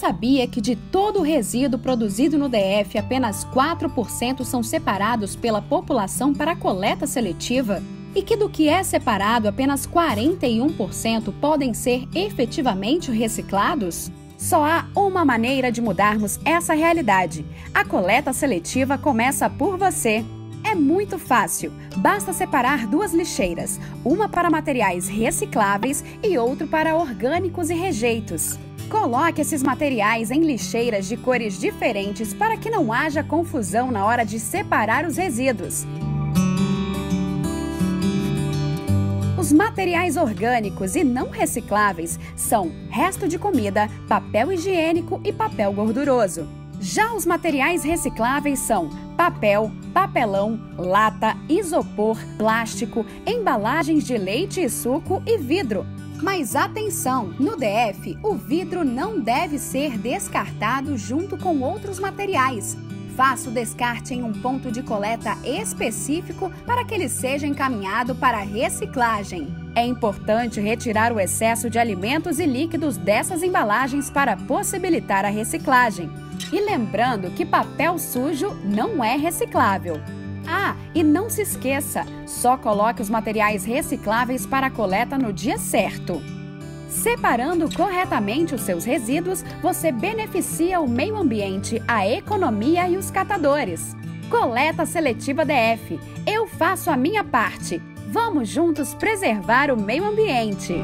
sabia que de todo o resíduo produzido no DF, apenas 4% são separados pela população para coleta seletiva? E que do que é separado, apenas 41% podem ser efetivamente reciclados? Só há uma maneira de mudarmos essa realidade. A coleta seletiva começa por você. É muito fácil. Basta separar duas lixeiras, uma para materiais recicláveis e outra para orgânicos e rejeitos. Coloque esses materiais em lixeiras de cores diferentes para que não haja confusão na hora de separar os resíduos. Os materiais orgânicos e não recicláveis são resto de comida, papel higiênico e papel gorduroso. Já os materiais recicláveis são papel, papelão, lata, isopor, plástico, embalagens de leite e suco e vidro. Mas atenção! No DF, o vidro não deve ser descartado junto com outros materiais. Faça o descarte em um ponto de coleta específico para que ele seja encaminhado para reciclagem. É importante retirar o excesso de alimentos e líquidos dessas embalagens para possibilitar a reciclagem. E lembrando que papel sujo não é reciclável. Ah, e não se esqueça, só coloque os materiais recicláveis para a coleta no dia certo. Separando corretamente os seus resíduos, você beneficia o meio ambiente, a economia e os catadores. Coleta Seletiva DF. Eu faço a minha parte. Vamos juntos preservar o meio ambiente.